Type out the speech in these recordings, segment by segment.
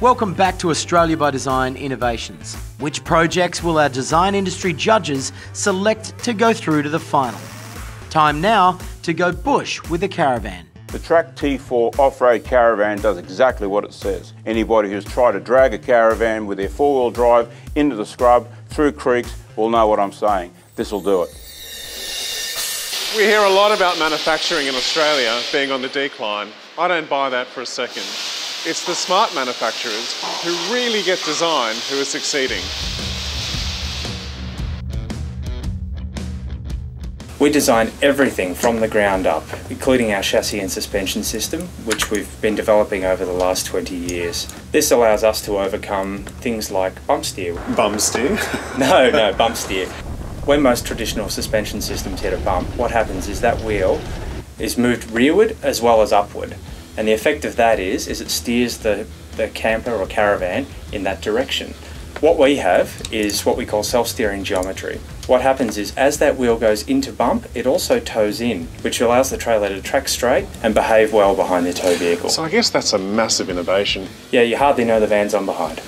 Welcome back to Australia by Design Innovations. Which projects will our design industry judges select to go through to the final? Time now to go bush with a caravan. The Track T4 off-road caravan does exactly what it says. Anybody who's tried to drag a caravan with their four-wheel drive into the scrub, through creeks, will know what I'm saying. This will do it. We hear a lot about manufacturing in Australia being on the decline. I don't buy that for a second. It's the smart manufacturers who really get design who are succeeding. We design everything from the ground up, including our chassis and suspension system, which we've been developing over the last 20 years. This allows us to overcome things like bump steer. Bum steer? No, no, bump steer. When most traditional suspension systems hit a bump, what happens is that wheel is moved rearward as well as upward. And the effect of that is, is it steers the, the camper or caravan in that direction. What we have is what we call self-steering geometry. What happens is as that wheel goes into bump, it also toes in, which allows the trailer to track straight and behave well behind the tow vehicle. So I guess that's a massive innovation. Yeah, you hardly know the van's on behind.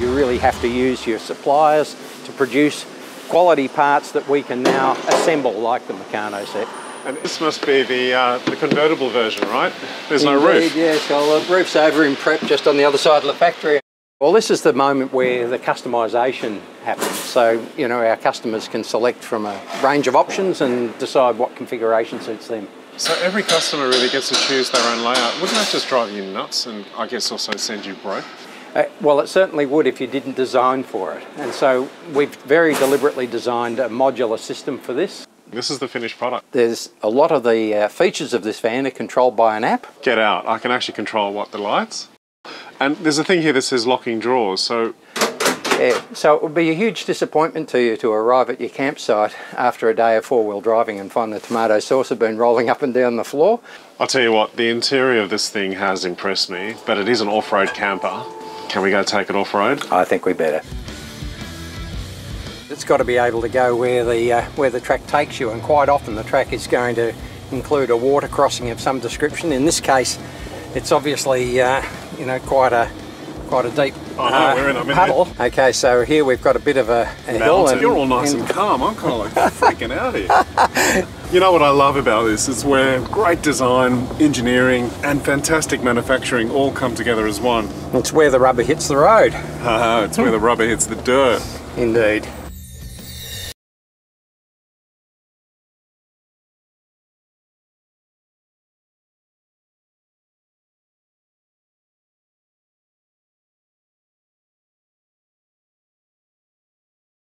You really have to use your suppliers to produce quality parts that we can now assemble like the Meccano set. And this must be the, uh, the convertible version, right? There's no Indeed, roof. Yes, well, the roof's over in prep just on the other side of the factory. Well, this is the moment where the customisation happens. So, you know, our customers can select from a range of options and decide what configuration suits them. So every customer really gets to choose their own layout. Wouldn't that just drive you nuts and I guess also send you broke? Uh, well, it certainly would if you didn't design for it. And so we've very deliberately designed a modular system for this. This is the finished product. There's a lot of the uh, features of this van are controlled by an app. Get out. I can actually control what the lights. And there's a thing here that says locking drawers. So Yeah, so it would be a huge disappointment to you to arrive at your campsite after a day of four-wheel driving and find the tomato sauce had been rolling up and down the floor. I'll tell you what, the interior of this thing has impressed me, but it is an off-road camper. Can we go take it off-road? I think we better. It's got to be able to go where the uh, where the track takes you, and quite often the track is going to include a water crossing of some description. In this case, it's obviously uh, you know quite a quite a deep Oh, no, uh, we're in- I'm in puddle. Okay, so here we've got a bit of a, a hill. Mountain. You're all nice and calm. I'm kind of like freaking out here. You know what I love about this is where great design, engineering, and fantastic manufacturing all come together as one. It's where the rubber hits the road. It's where the rubber hits the dirt. Indeed.